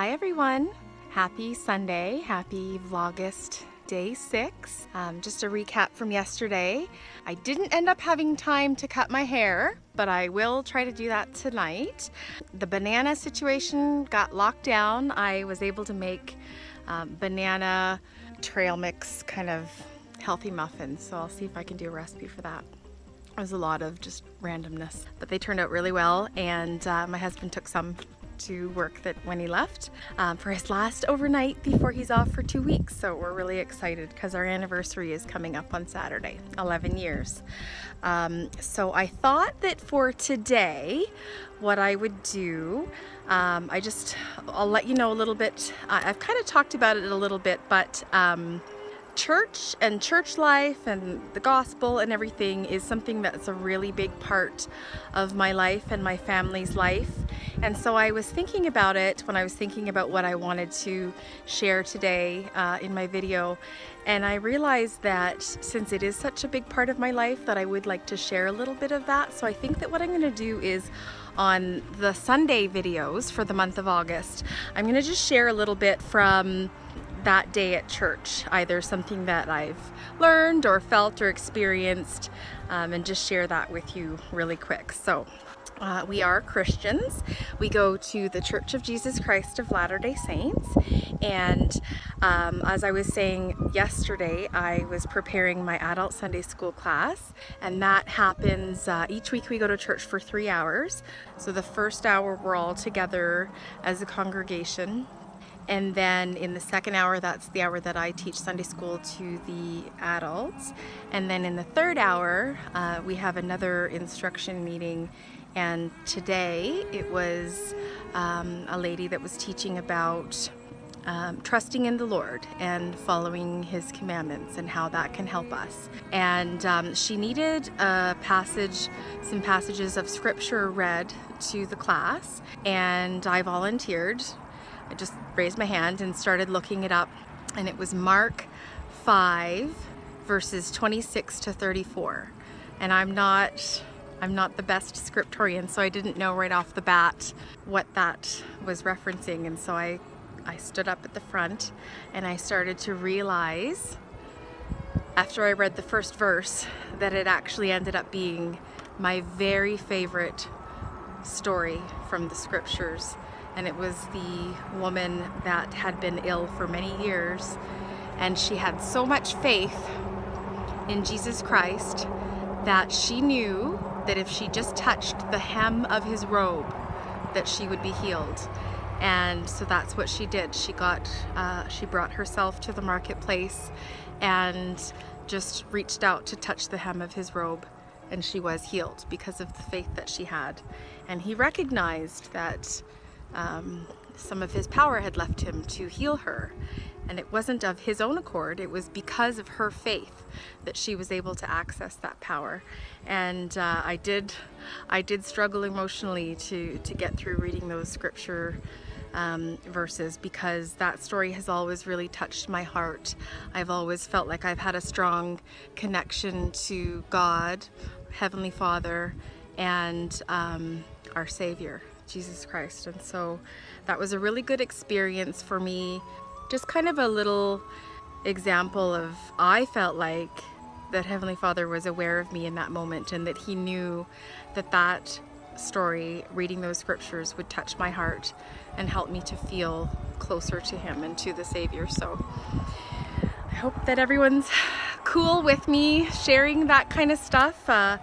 Hi everyone. Happy Sunday. Happy Vlogust day six. Um, just a recap from yesterday. I didn't end up having time to cut my hair, but I will try to do that tonight. The banana situation got locked down. I was able to make um, banana trail mix kind of healthy muffins. So I'll see if I can do a recipe for that. It was a lot of just randomness, but they turned out really well. And uh, my husband took some to work that when he left um, for his last overnight before he's off for two weeks. So we're really excited because our anniversary is coming up on Saturday, 11 years. Um, so I thought that for today, what I would do, um, I just, I'll let you know a little bit. I've kind of talked about it a little bit, but um, church and church life and the gospel and everything is something that's a really big part of my life and my family's life. And so I was thinking about it when I was thinking about what I wanted to share today uh, in my video. And I realized that since it is such a big part of my life that I would like to share a little bit of that. So I think that what I'm going to do is on the Sunday videos for the month of August, I'm going to just share a little bit from that day at church, either something that I've learned or felt or experienced, um, and just share that with you really quick. So, uh, we are Christians. We go to the Church of Jesus Christ of Latter-day Saints. And um, as I was saying yesterday, I was preparing my adult Sunday school class. And that happens uh, each week we go to church for three hours. So the first hour we're all together as a congregation and then in the second hour, that's the hour that I teach Sunday school to the adults. And then in the third hour, uh, we have another instruction meeting. And today it was um, a lady that was teaching about um, trusting in the Lord and following His commandments and how that can help us. And um, she needed a passage, some passages of scripture read to the class, and I volunteered. I just raised my hand and started looking it up. And it was Mark 5 verses 26 to 34 and I'm not I'm not the best scriptorian so I didn't know right off the bat what that was referencing and so I I stood up at the front and I started to realize after I read the first verse that it actually ended up being my very favorite story from the scriptures. And it was the woman that had been ill for many years and she had so much faith in Jesus Christ that she knew that if she just touched the hem of his robe that she would be healed. And so that's what she did. She got uh, she brought herself to the marketplace and just reached out to touch the hem of his robe and she was healed because of the faith that she had. And he recognized that um, some of his power had left him to heal her. And it wasn't of his own accord, it was because of her faith that she was able to access that power. And uh, I did I did struggle emotionally to, to get through reading those scripture um, verses because that story has always really touched my heart. I've always felt like I've had a strong connection to God, Heavenly Father, and um, our Savior. Jesus Christ. And so that was a really good experience for me. Just kind of a little example of I felt like that Heavenly Father was aware of me in that moment and that he knew that that story, reading those scriptures would touch my heart and help me to feel closer to him and to the Savior. So I hope that everyone's cool with me sharing that kind of stuff. Uh,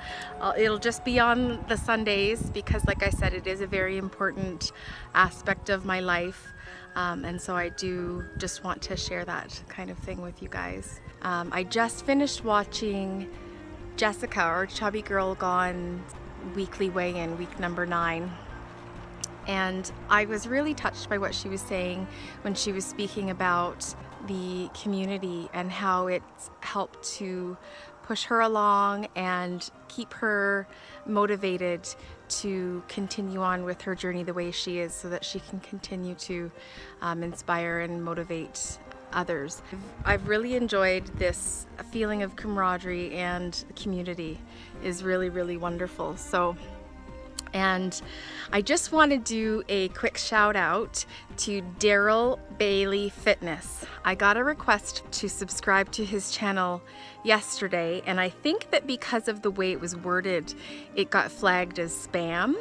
it'll just be on the Sundays because like I said, it is a very important aspect of my life. Um, and so I do just want to share that kind of thing with you guys. Um, I just finished watching Jessica or Chubby Girl Gone weekly weigh-in, week number nine. And I was really touched by what she was saying when she was speaking about the community and how it's helped to push her along and keep her motivated to continue on with her journey the way she is so that she can continue to um, inspire and motivate others. I've really enjoyed this feeling of camaraderie and community is really really wonderful so And I just want to do a quick shout out to Darrell Bailey Fitness. I got a request to subscribe to his channel yesterday, and I think that because of the way it was worded, it got flagged as spam.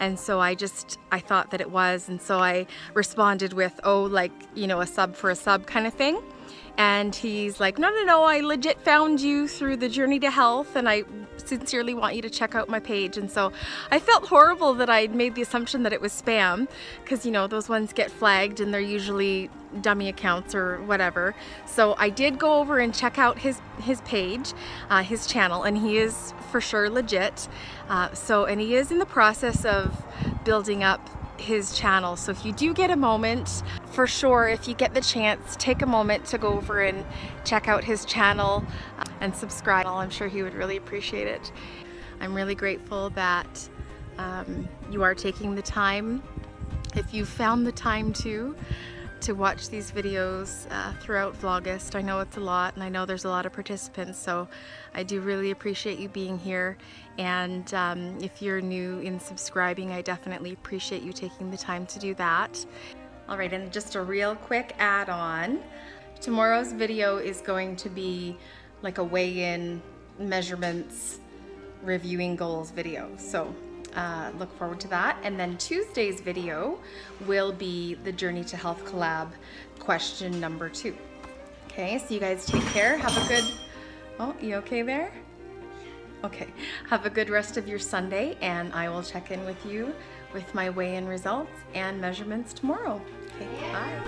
And so I just, I thought that it was, and so I responded with, oh, like, you know, a sub for a sub kind of thing. And he's like, no, no, no, I legit found you through the Journey to Health and I sincerely want you to check out my page. And so I felt horrible that I'd made the assumption that it was spam because, you know, those ones get flagged and they're usually dummy accounts or whatever. So I did go over and check out his, his page, uh, his channel, and he is for sure legit. Uh, so, and he is in the process of building up his channel. So if you do get a moment, for sure, if you get the chance, take a moment to go over and check out his channel uh, and subscribe. I'm sure he would really appreciate it. I'm really grateful that um, you are taking the time, if you found the time to, to watch these videos uh, throughout Vlogust. I know it's a lot and I know there's a lot of participants so I do really appreciate you being here and um, if you're new in subscribing I definitely appreciate you taking the time to do that. Alright and just a real quick add-on. Tomorrow's video is going to be like a weigh-in measurements reviewing goals video so uh, look forward to that. And then Tuesday's video will be the Journey to Health collab question number two. Okay, so you guys take care. Have a good, oh, you okay there? Okay, have a good rest of your Sunday and I will check in with you with my weigh-in results and measurements tomorrow. Okay, bye.